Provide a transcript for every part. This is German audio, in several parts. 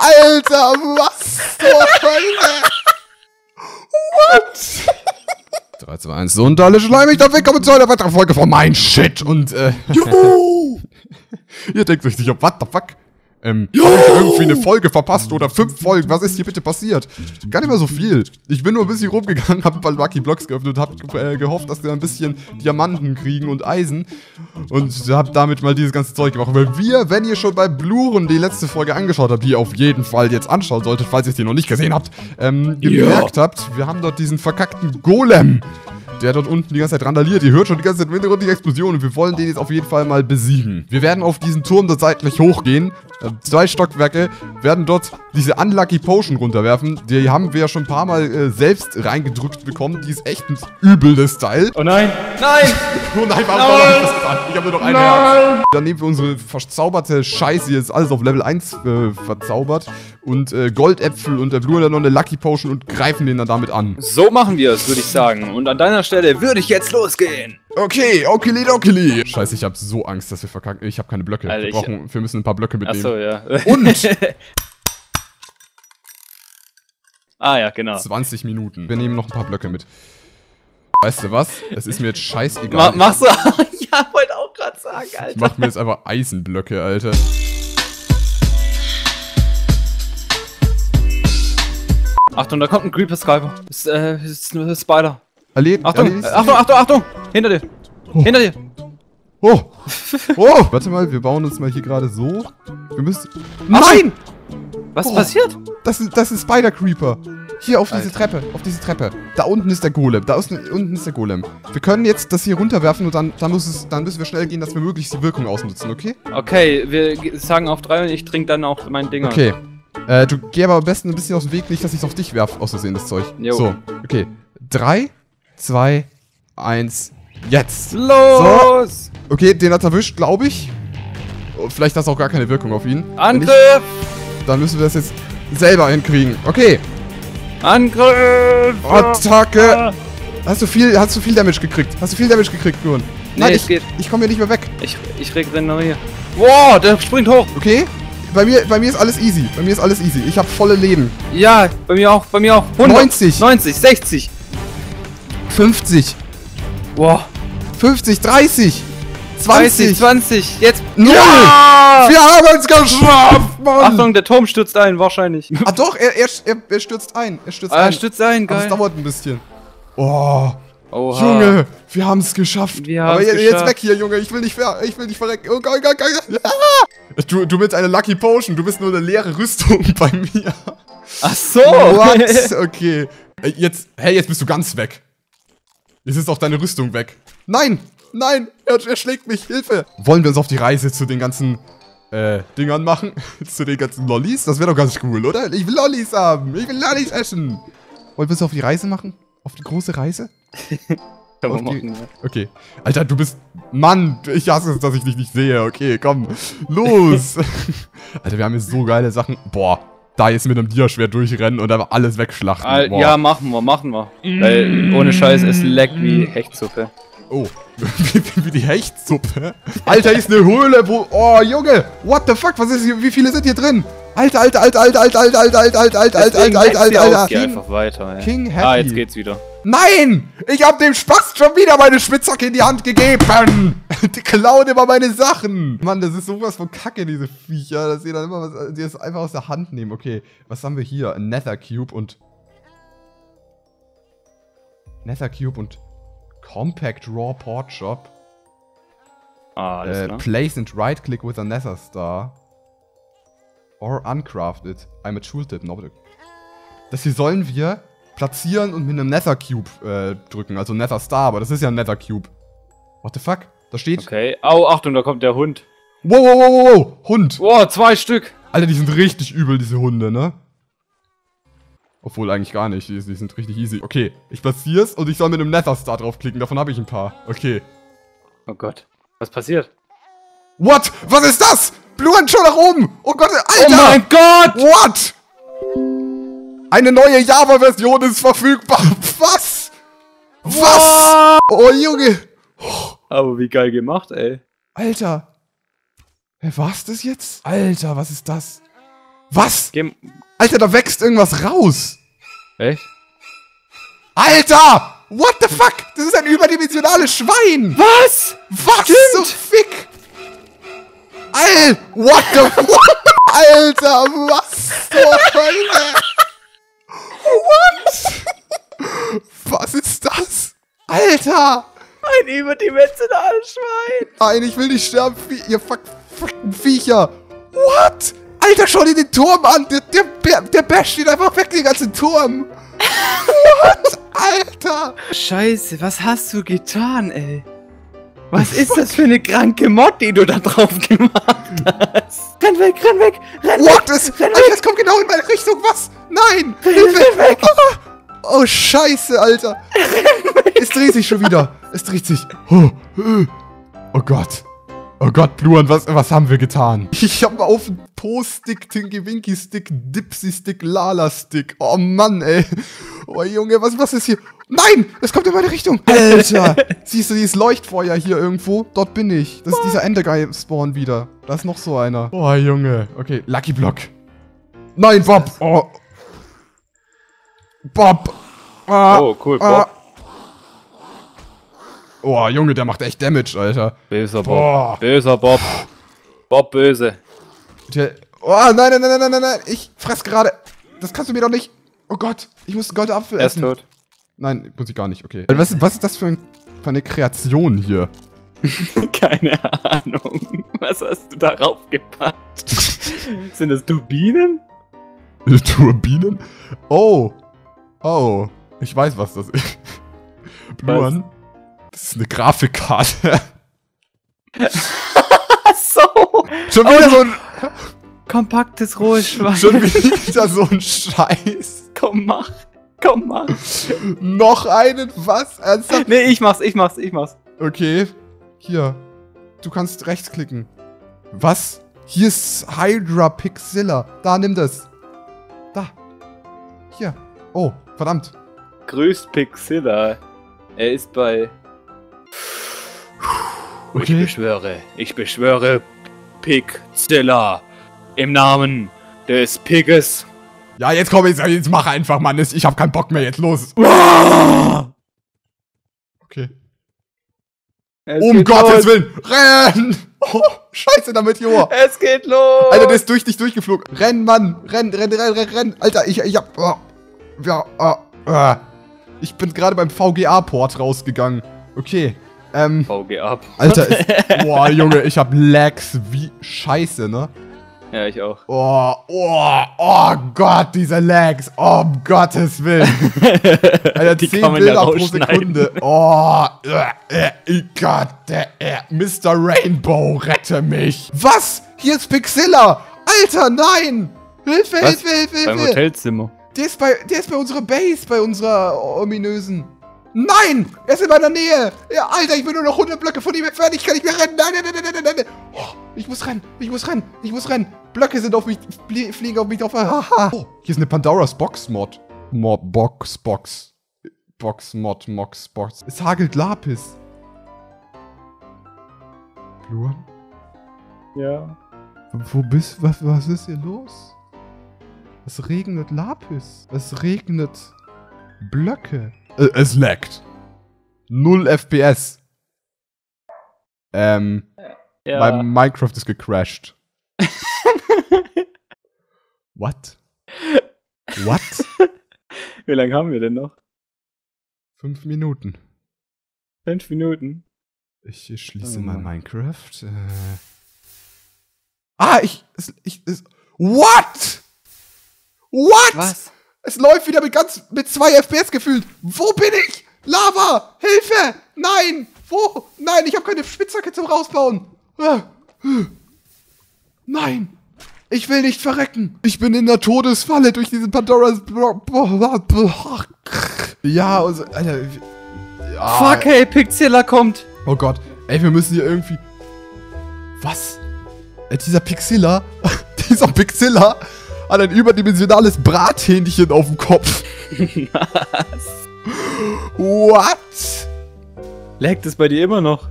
Alter, was zur Hölle? What? 3, 2, 1, so und alle schleimig, dann willkommen zu einer weiteren Folge von Mein Shit und äh... Juhu! Ihr denkt euch sicher, what the fuck? Ähm, hab ich irgendwie eine Folge verpasst oder fünf Folgen? Was ist hier bitte passiert? Gar nicht mal so viel. Ich bin nur ein bisschen rumgegangen, hab ein paar Lucky Blocks geöffnet und hab äh, gehofft, dass wir ein bisschen Diamanten kriegen und Eisen. Und hab damit mal dieses ganze Zeug gemacht. Weil wir, wenn ihr schon bei Bluren die letzte Folge angeschaut habt, die ihr auf jeden Fall jetzt anschauen solltet, falls ihr es die noch nicht gesehen habt, ähm, gemerkt ja. habt, wir haben dort diesen verkackten Golem der dort unten die ganze Zeit randaliert. Ihr hört schon die ganze Zeit im Hintergrund die Explosion und wir wollen den jetzt auf jeden Fall mal besiegen. Wir werden auf diesen Turm dort seitlich hochgehen. Zwei Stockwerke werden dort diese Unlucky Potion runterwerfen. Die haben wir ja schon ein paar Mal äh, selbst reingedrückt bekommen. Die ist echt ein übel, das Teil. Oh nein! Nein! oh nein, warum nein. ich das getan? Ich habe nur noch ein Herz. Dann nehmen wir unsere verzauberte Scheiße jetzt alles auf Level 1 äh, verzaubert. Und äh, Goldäpfel und der Blue dann noch eine Lucky Potion und greifen den dann damit an. So machen wir es, würde ich sagen. Und an deiner Stelle würde ich jetzt losgehen. Okay, okili dokili. Scheiße, ich habe so Angst, dass wir verkacken. Ich habe keine Blöcke. Alter, wir, brauchen, wir müssen ein paar Blöcke mitnehmen. Achso, ja. Und Ah ja, genau. 20 Minuten. Wir nehmen noch ein paar Blöcke mit. Weißt du was? Es ist mir jetzt scheißegal. Ma machst du? ja, wollte auch gerade sagen, Alter. Ich mach mir jetzt einfach Eisenblöcke, Alter. Achtung, da kommt ein Creeper Skyper. Das äh, ist ein Spider. Erlebt. Achtung, erlebt. Achtung, Achtung, Achtung! Hinter dir! Oh. Hinter dir! Oh! Oh! Warte mal, wir bauen uns mal hier gerade so. Wir müssen. Nein! Was oh, passiert? Das ist, das ist Spider-Creeper. Hier auf Alter. diese Treppe, auf diese Treppe. Da unten ist der Golem, da unten ist der Golem. Wir können jetzt das hier runterwerfen und dann, dann, muss es, dann müssen wir schnell gehen, dass wir möglichst die Wirkung ausnutzen, okay? Okay, wir sagen auf drei und ich trinke dann auch mein Ding. Okay. Äh, du geh aber am besten ein bisschen aus dem Weg, nicht, dass ich es auf dich werfe, aus Versehen, das Zeug. Jo. So, okay. Drei, zwei, eins, jetzt. Los! So. Okay, den hat erwischt, glaube ich. Vielleicht hat es auch gar keine Wirkung auf ihn. Angriff! Dann müssen wir das jetzt selber hinkriegen. Okay. Angriff! Attacke! Hast du viel, hast du viel Damage gekriegt? Hast du viel Damage gekriegt, Björn? Nee, Nein, ich, geht. ich komme hier nicht mehr weg. Ich, ich regeneriere. Wow, der springt hoch. Okay. Bei mir, bei mir ist alles easy. Bei mir ist alles easy. Ich habe volle Leben. Ja, bei mir auch. Bei mir auch. 100, 90. 90, 60. 50. Wow. 50, 30. 20. 20, jetzt. Null! Ja! Wir haben es geschafft, Mann! Achtung, der Turm stürzt ein, wahrscheinlich. Ah doch, er, er, er, stürzt ein. Er stürzt ah, ein. Er stürzt ein, geil. Aber es dauert ein bisschen. Oh. Oha. Junge, wir haben es geschafft. Wir Aber jetzt, geschafft. weg hier, Junge. Ich will nicht, ver ich will nicht verrecken. Oh Gott, Gott, Gott. Du, du mit einer Lucky Potion. Du bist nur eine leere Rüstung bei mir. Ach so. What? Okay. Jetzt, hey, jetzt bist du ganz weg. Jetzt ist auch deine Rüstung weg. Nein, nein, er, er schlägt mich. Hilfe. Wollen wir uns auf die Reise zu den ganzen äh, Dingern machen? zu den ganzen Lollis? Das wäre doch ganz cool, oder? Ich will Lollis haben. Ich will Lollis essen. Wollen wir uns auf die Reise machen? Auf die große Reise? Kann man machen, ja. Okay. Alter, du bist... Mann, ich hasse es, dass ich dich nicht sehe. Okay, komm. Los. Alter, wir haben hier so geile Sachen. Boah, da jetzt mit einem Dia-Schwert durchrennen und einfach alles wegschlachten. Al ja, machen wir, machen wir. Mm. Weil ohne Scheiß, es leckt wie Hechtsuppe. Oh, wie, die Hechtsuppe? Alter, hier ist eine Höhle, wo... Oh, Junge, what the fuck, was ist hier, wie viele sind hier drin? Alter, alter, alter, alter, alter, alter, alter, alter, alter, alter, alter, alter, alter, alter. Geh einfach weiter, ey. King Happy. Ah, jetzt geht's wieder. Nein! Ich hab dem Spaß schon wieder meine Spitzhacke in die Hand gegeben! Die klauen immer meine Sachen! Mann, das ist sowas von Kacke, diese Viecher, dass sie dann immer was, die das einfach aus der Hand nehmen. Okay, was haben wir hier? Ein Nether Cube und... Nether Cube und Compact Raw Port Shop. Ah, alles äh, klar. Place and right click with a Nether Star. Or uncrafted. I'm a tooltip, nope. Das hier sollen wir platzieren und mit einem Nether Cube äh, drücken. Also Nether Star, aber das ist ja ein Nether Cube. What the fuck? Da steht. Okay. Au, Achtung, da kommt der Hund. Wow, wow, wow, wow, wow. Hund. Wow, zwei Stück. Alter, die sind richtig übel, diese Hunde, ne? Obwohl eigentlich gar nicht. Die, die sind richtig easy. Okay, ich platziere es und ich soll mit einem Nether Star draufklicken. Davon habe ich ein paar. Okay. Oh Gott. Was passiert? What? Was ist das? Blue Hand schon nach oben. Oh Gott, Alter. Oh mein Gott. What? Eine neue Java-Version ist verfügbar. Was? Was? Oh, Junge. Aber wie geil gemacht, ey. Alter. Wer war's das jetzt? Alter, was ist das? Was? Geh, Alter, da wächst irgendwas raus. echt? Alter! What the fuck? Das ist ein überdimensionales Schwein! Was? Was zum Fick? Al, what the fuck? Alter, was zur Hölle? What? Was ist das? Alter! Ein überdimensionales Schwein. Nein, ich will nicht sterben, ihr fuck, fucking Viecher. What? Alter, schau dir den Turm an. Der, der, Bär- der Bär steht einfach weg, den ganzen Turm. What? Alter. Scheiße, was hast du getan, ey? Was ist das für eine kranke Mod, die du da drauf gemacht hast? Renn weg, renn weg, renn What? weg! Das, renn Alter, das kommt genau in meine Richtung. Was? Nein. Hilfe. weg. Ah. Oh, scheiße, Alter. Es dreht sich schon wieder. Es dreht sich. Oh, äh. oh Gott. Oh Gott, Bluan, was, was haben wir getan? Ich hab auf den Po-Stick, Tinky Winky Stick, Dipsy Stick, Lala Stick. Oh Mann, ey. Oh Junge, was, was ist hier? Nein, es kommt in meine Richtung. Alter. Siehst du dieses Leuchtfeuer hier irgendwo? Dort bin ich. Das ist dieser Enderguy-Spawn wieder. Da ist noch so einer. Oh Junge. Okay, Lucky Block. Nein, Bob. Oh. Bob. Ah, Oh, cool, ah. Bob. Oh, Junge, der macht echt Damage, Alter. Böser Bob. Boah. Böser Bob. Bob böse. Der, oh, nein, nein, nein, nein, nein, nein. Ich fress gerade. Das kannst du mir doch nicht. Oh Gott, ich muss einen Goldapfel Er ist essen. tot. Nein, muss ich gar nicht, okay. Was, was ist das für, ein, für eine Kreation hier? Keine Ahnung. Was hast du darauf gepackt? Sind das Turbinen? Turbinen? Oh. Oh. Ich weiß, was das ist. Bluan. Das ist eine Grafikkarte. Ach so. Schon wieder so ein, Kompaktes rohes Schwein. schon wieder so ein Scheiß. Komm, mach. Komm, mach. Noch einen? Was? Ernsthaft? Nee, ich mach's, ich mach's, ich mach's. Okay. Hier. Du kannst rechtsklicken. Was? Hier ist Hydra Pixilla. Da, nimm das. Da. Hier. Oh, verdammt. Grüßt Pixilla. Er ist bei. Ich Okay. beschwöre, ich beschwöre Pixilla. Im Namen des Piges. Ja, jetzt komm, jetzt, jetzt mach einfach, Mann. Ich hab keinen Bock mehr. Jetzt los. Okay. Es Um Gottes los. Willen. Renn! Oh, scheiße damit, Joa. Es geht los! Alter, der ist durch dich durchgeflogen. Renn, Mann. Renn, renn, renn, renn, renn. Alter, ich, ich hab... Oh, ja, oh, ah. Ich bin gerade beim VGA-Port rausgegangen. Okay. Ähm, VG ab. Alter, ist, boah, Junge, ich hab Lags wie scheiße, ne? Ja, ich auch. Oh, oh, oh Gott, diese Lags. Oh, um Gottes Willen. Alter, Die 10 kann man ja Bilder pro. Sekunde. Oh, äh, äh, Gott, äh, Mr. Rainbow, rette mich. Was? Hier ist Pixilla. Alter, nein. Hilfe, Was? Hilfe, Hilfe, Beim Hilfe. Hotelzimmer. Der ist, bei, der ist bei unserer Base, bei unserer ominösen. Nein! Er ist in meiner Nähe! Ja, Alter, ich bin nur noch 100 Blöcke von ihm entfernt. Ich kann nicht mehr rennen. Nein, nein, nein, nein, nein, nein, nein. Oh, ich muss rennen. Ich muss rennen. Ich muss rennen. Blöcke sind auf mich, flie fliegen auf mich drauf. Haha. Oh, hier ist eine Pandoras Box Mod. Mod, Box, Box. Box, Mod, Mox, Box. Es hagelt Lapis. Bluan? Ja. Wo bist was, was ist hier los? Es regnet Lapis. Es regnet Blöcke. Äh, es laggt. Null FPS. Ähm, Ja. mein Minecraft ist gecrashed. What? What? Wie lange haben wir denn noch? Fünf Minuten. Fünf Minuten. Ich schließe Oh mal. Minecraft. Äh. Ah, ich, ich, es, what? What? Was? Es läuft wieder mit ganz, mit zwei FPS gefühlt. Wo bin ich? Lava! Hilfe! Nein! Wo? Nein, ich habe keine Spitzhacke zum Rausbauen. Nein! Ich will nicht verrecken. Ich bin in der Todesfalle durch diesen Pandoras... Ja, also, Alter. Ja, Fuck, hey, Pixilla kommt! Oh Gott. Ey, wir müssen hier irgendwie... Was? Äh, dieser Pixilla, dieser Pixilla hat ein überdimensionales Brathähnchen auf dem Kopf. Was? What? Laggt es bei dir immer noch?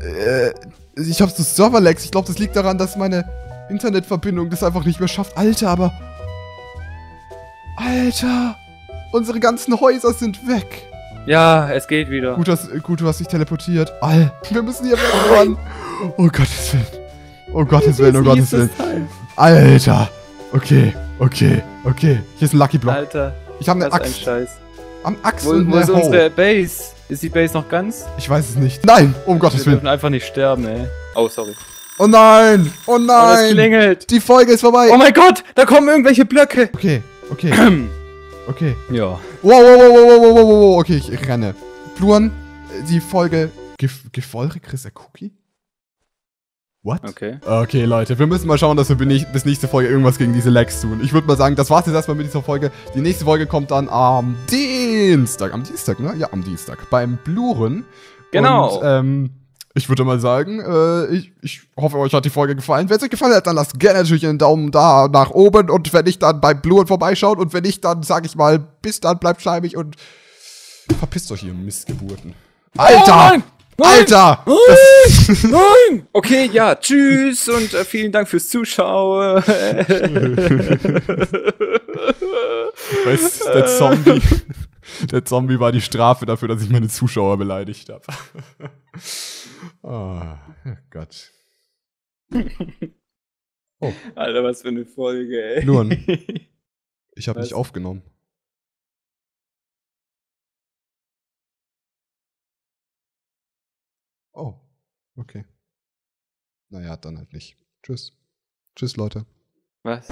Äh, ich hab's das Serverlags. Ich glaube, das liegt daran, dass meine Internetverbindung das einfach nicht mehr schafft. Alter, aber... Alter! Unsere ganzen Häuser sind weg. Ja, es geht wieder. Gut, dass, gut du hast dich teleportiert. All, wir müssen hier weg, Mann. Oh Gottes Willen. Oh Gottes Willen, oh Gottes Willen. Alter. Okay, okay, okay. Hier ist ein Lucky Block. Alter, Ich habe eine was ein Axt. Scheiß. Am Axt Wo, und wo ist eine unsere. Base? Ist die Base noch ganz? Ich weiß es nicht. Nein, um Gottes Wir Willen. dürfen einfach nicht sterben, ey. Oh, sorry. Oh nein, oh Oh, das nein. klingelt. Die Folge ist vorbei. Oh mein Gott, da kommen irgendwelche Blöcke. Okay, okay, okay. Ja. Wow, wow, wow, wow, wow, wow, wow, wow. Okay, ich renne. Bluren, äh, die Folge... Gef Gefolge Chris a Cookie? What? Okay. Okay, Leute, wir müssen mal schauen, dass wir bis nächste Folge irgendwas gegen diese Lags tun. Ich würde mal sagen, das war's jetzt erstmal mit dieser Folge. Die nächste Folge kommt dann am Dienstag. Am Dienstag, ne? Ja, am Dienstag. Beim Bluren. Genau. Und, ähm, ich würde mal sagen, äh, ich, ich hoffe, euch hat die Folge gefallen. Wenn es euch gefallen hat, dann lasst gerne natürlich einen Daumen da nach oben. Und wenn nicht, dann beim Bluren vorbeischaut. Und wenn nicht, dann sage ich mal, bis dann, bleibt schleimig und verpisst euch, ihr Missgeburten. Alter! Oh nein! Nein! Alter! Das- Nein! Okay, ja, tschüss und äh, vielen Dank fürs Zuschauen. Weißt der Zombie. Der Zombie war die Strafe dafür, dass ich meine Zuschauer beleidigt habe. oh, Gott. Alter, was für eine Folge, ey. Luan. Ich habe nicht aufgenommen. Oh, okay. Naja, dann halt nicht. Tschüss. Tschüss, Leute. Was?